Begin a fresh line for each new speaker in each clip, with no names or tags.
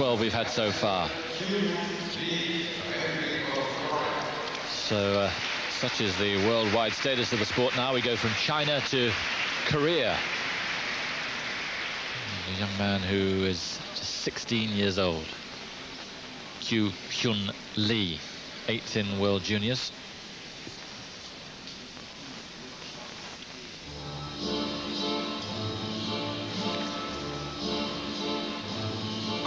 12 we've had so far. So uh, such is the worldwide status of the sport now. We go from China to Korea. A young man who is just 16 years old. Kyu Hyun Lee, eighth in World Juniors.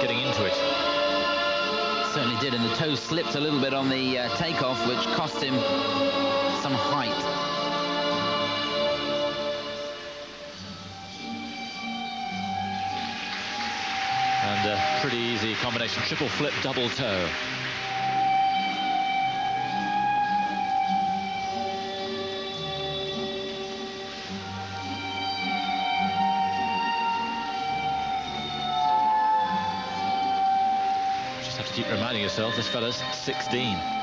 Alexei the
toe slipped a little bit on the uh, takeoff, which cost him some height.
And a pretty easy combination, triple flip, double toe. Yourself, this fella's 16.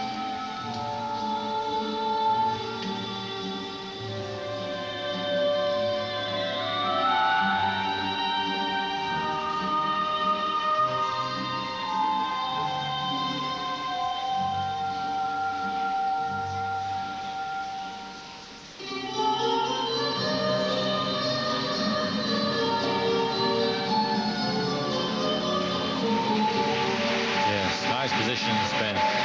position spin.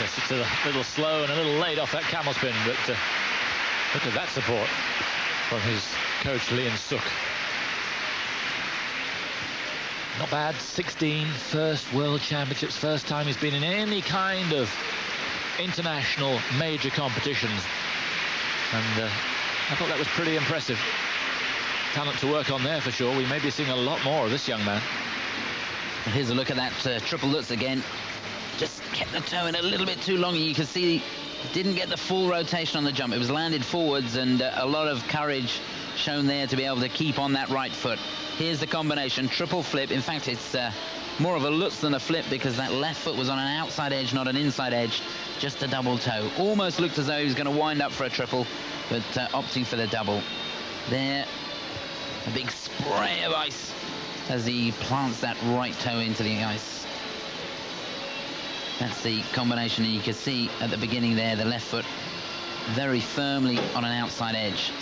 A little slow and a little late off that camel spin, but uh, look at that support from his coach, Leon Suk. Not bad, 16, first World Championships, first time he's been in any kind of international major competitions. And uh, I thought that was pretty impressive. Talent to work on there for sure. We may be seeing a lot more of this young man.
Here's a look at that uh, triple Lutz again just kept the toe in a little bit too long. You can see didn't get the full rotation on the jump. It was landed forwards and uh, a lot of courage shown there to be able to keep on that right foot. Here's the combination, triple flip. In fact, it's uh, more of a lutz than a flip because that left foot was on an outside edge, not an inside edge, just a double toe. Almost looked as though he was going to wind up for a triple, but uh, opting for the double. There, a big spray of ice as he plants that right toe into the ice. That's the combination, and you can see at the beginning there, the left foot very firmly on an outside edge.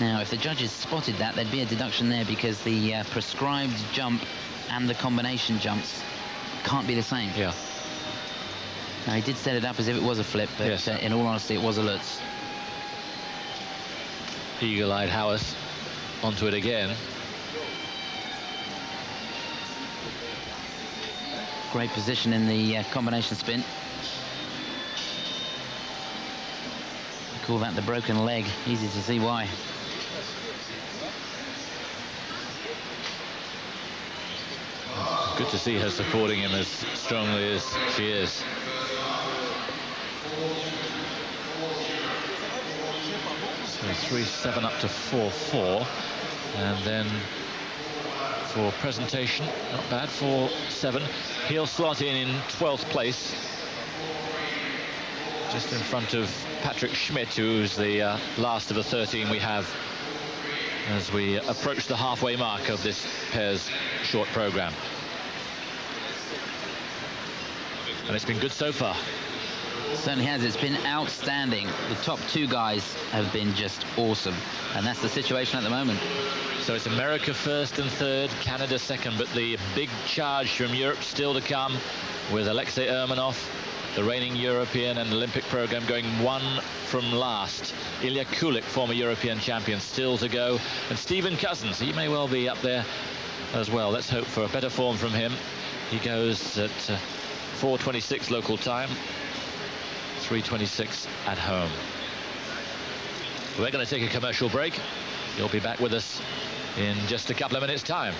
Now, if the judges spotted that, there'd be a deduction there because the uh, prescribed jump and the combination jumps can't be the same.
Yeah.
Now, he did set it up as if it was a flip, but yes. uh, in all honesty, it was a Lutz.
Eagle-eyed Howes onto it again.
Great position in the uh, combination spin. call that the broken leg. Easy to see why.
Good to see her supporting him as strongly as she is. So 3-7 up to 4-4. And then for presentation. Not bad for seven. He'll slot in in 12th place. Just in front of Patrick Schmidt, who's the uh, last of the 13 we have as we approach the halfway mark of this pair's short program. And it's been good so far.
Certainly has. It's been outstanding. The top two guys have been just awesome. And that's the situation at the moment.
So it's America first and third, Canada second, but the big charge from Europe still to come with Alexei Urmanov, the reigning European and Olympic program going one from last. Ilya Kulik, former European champion, still to go. And Steven Cousins, he may well be up there as well. Let's hope for a better form from him. He goes at uh, 4.26 local time, 3.26 at home. We're going to take a commercial break. You'll be back with us in just a couple of minutes' time.